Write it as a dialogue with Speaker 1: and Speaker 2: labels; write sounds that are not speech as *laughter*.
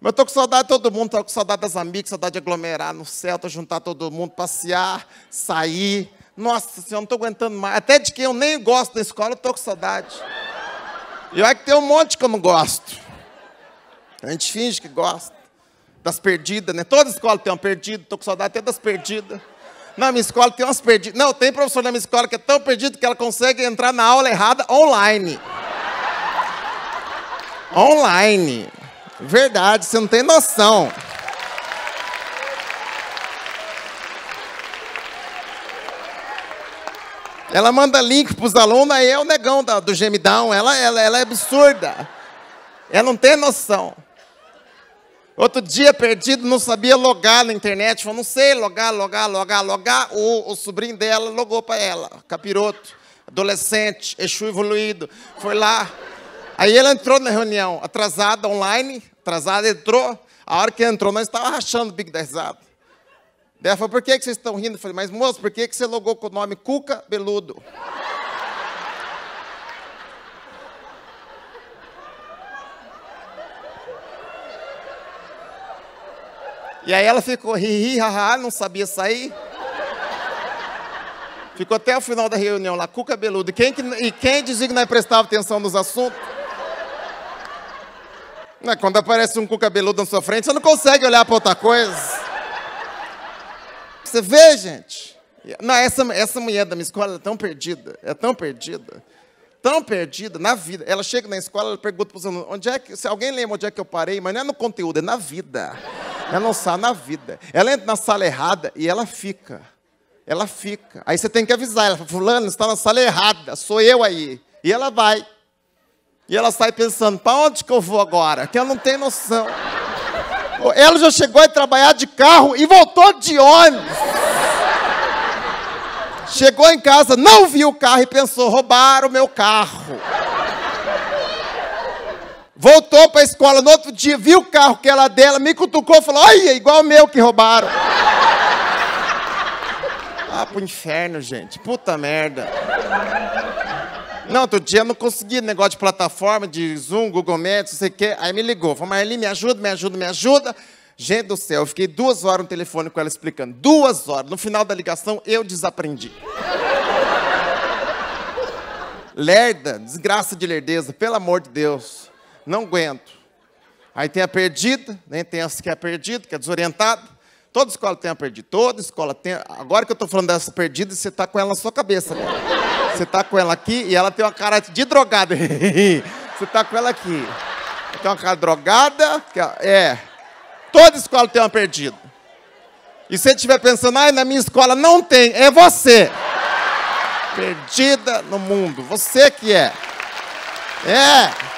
Speaker 1: Mas eu tô com saudade de todo mundo, tô com saudade das amigas, saudade de aglomerar no céu, tô juntar todo mundo, passear, sair. Nossa senhora, não tô aguentando mais. Até de quem eu nem gosto da escola, eu tô com saudade. E olha que tem um monte que eu não gosto. A gente finge que gosta. Das perdidas, né? Toda escola tem uma perdida, tô com saudade até das perdidas. Na minha escola tem umas perdidas. Não, tem professor na minha escola que é tão perdido que ela consegue entrar na aula errada online. Online. Verdade, você não tem noção. Ela manda link para os alunos, aí é o negão da, do gemidão. Ela, ela, ela é absurda. Ela não tem noção. Outro dia, perdido, não sabia logar na internet. Falou, não sei logar, logar, logar, logar. O, o sobrinho dela logou para ela, capiroto, adolescente, Exu evoluído. Foi lá. Aí ela entrou na reunião, atrasada, online, atrasada, entrou. A hora que entrou, nós estávamos rachando o bico da risada. Daí ela falou, por que, que vocês estão rindo? Eu falei, mas moço, por que, que você logou com o nome Cuca Beludo? E aí ela ficou ri, haha, não sabia sair. Ficou até o final da reunião lá, cu cabeludo. E quem, que, e quem dizia que não prestava atenção nos assuntos? Não, quando aparece um cu cabeludo na sua frente, você não consegue olhar para outra coisa. Você vê, gente? Não, essa, essa mulher da minha escola é tão perdida, é tão perdida, tão perdida na vida. Ela chega na escola, ela pergunta para os alunos, onde é que, se alguém lembra onde é que eu parei, mas não é no conteúdo, é na vida. Ela não sabe na vida. Ela entra na sala errada e ela fica. Ela fica. Aí você tem que avisar ela, fulano, está na sala errada, sou eu aí. E ela vai. E ela sai pensando, para onde que eu vou agora? Que ela não tem noção. Ela já chegou a trabalhar de carro e voltou de ônibus. Chegou em casa, não viu o carro e pensou: roubaram o meu carro. Voltou para a escola no outro dia, viu o carro que era dela, me cutucou falou: Olha, igual o meu que roubaram. Ah, pro inferno, gente. Puta merda. Não, outro dia eu não consegui negócio de plataforma, de Zoom, Google Maps, não sei o quê. Aí me ligou, falou, Marli, me ajuda, me ajuda, me ajuda. Gente do céu, eu fiquei duas horas no telefone com ela explicando. Duas horas. No final da ligação, eu desaprendi. Lerda, desgraça de lerdeza, pelo amor de Deus. Não aguento. Aí tem a perdida, né? tem essa que é perdida, que é desorientada. Toda escola tem a perdida. Toda escola tem. Agora que eu estou falando dessa perdida, você está com ela na sua cabeça. Né? Você está com ela aqui e ela tem uma cara de drogada. *laughs* você está com ela aqui. Tem uma cara drogada. É. Toda escola tem uma perdida. E se você estiver pensando, ah, na minha escola não tem, é você. Perdida no mundo. Você que é. É.